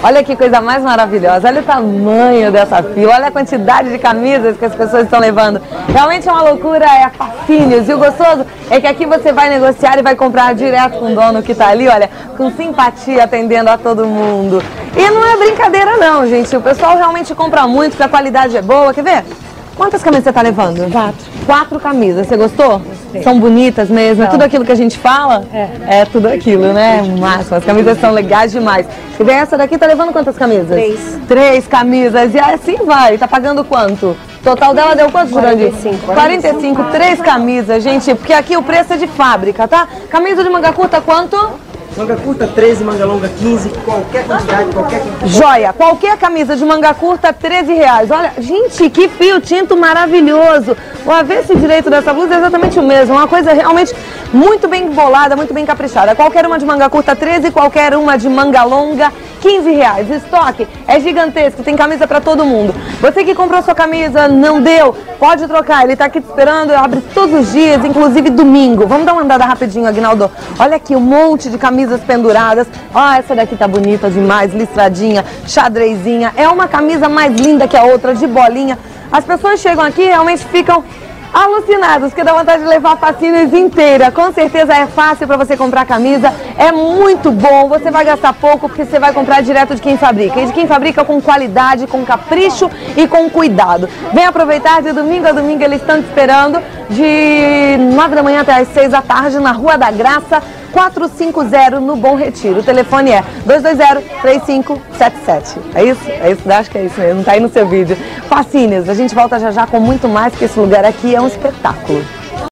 Olha que coisa mais maravilhosa, olha o tamanho dessa fila, olha a quantidade de camisas que as pessoas estão levando. Realmente é uma loucura, é fascínios. E o gostoso é que aqui você vai negociar e vai comprar direto com o dono que está ali, olha, com simpatia atendendo a todo mundo. E não é brincadeira não, gente, o pessoal realmente compra muito, porque a qualidade é boa, quer ver? Quantas camisas você está levando? Quatro. Quatro camisas, você gostou? São bonitas mesmo, é tudo aquilo que a gente fala? É. É tudo aquilo, né? Máximo, as camisas são legais demais. E bem, essa daqui tá levando quantas camisas? Três. Três camisas, e assim vai, tá pagando quanto? Total dela deu quanto, Jurandir? 45. 45, três camisas, gente, porque aqui o preço é de fábrica, tá? Camisa de manga curta, quanto? Manga curta 13, manga longa 15, qualquer quantidade, qualquer Joia, qualquer camisa de manga curta, 13 reais. Olha, gente, que fio tinto maravilhoso. O avesso direito dessa blusa é exatamente o mesmo. Uma coisa realmente muito bem bolada, muito bem caprichada. Qualquer uma de manga curta, 13, qualquer uma de manga longa, 15 reais. Estoque é gigantesco, tem camisa para todo mundo. Você que comprou sua camisa, não deu, pode trocar. Ele tá aqui te esperando, abre todos os dias, inclusive domingo. Vamos dar uma andada rapidinho, Agnaldo. Olha aqui um monte de camisas penduradas. Ó, essa daqui tá bonita demais, listradinha, xadrezinha. É uma camisa mais linda que a outra, de bolinha. As pessoas chegam aqui e realmente ficam alucinados, que dá vontade de levar a Facines inteira. Com certeza é fácil para você comprar camisa, é muito bom, você vai gastar pouco porque você vai comprar direto de quem fabrica. E de quem fabrica com qualidade, com capricho e com cuidado. Vem aproveitar de domingo a domingo, eles estão te esperando de 9 da manhã até as 6 da tarde na Rua da Graça. 450 no Bom Retiro. O telefone é 220-3577. É isso? É isso? Acho que é isso mesmo. Tá aí no seu vídeo. Facines, a gente volta já já com muito mais, porque esse lugar aqui é um espetáculo.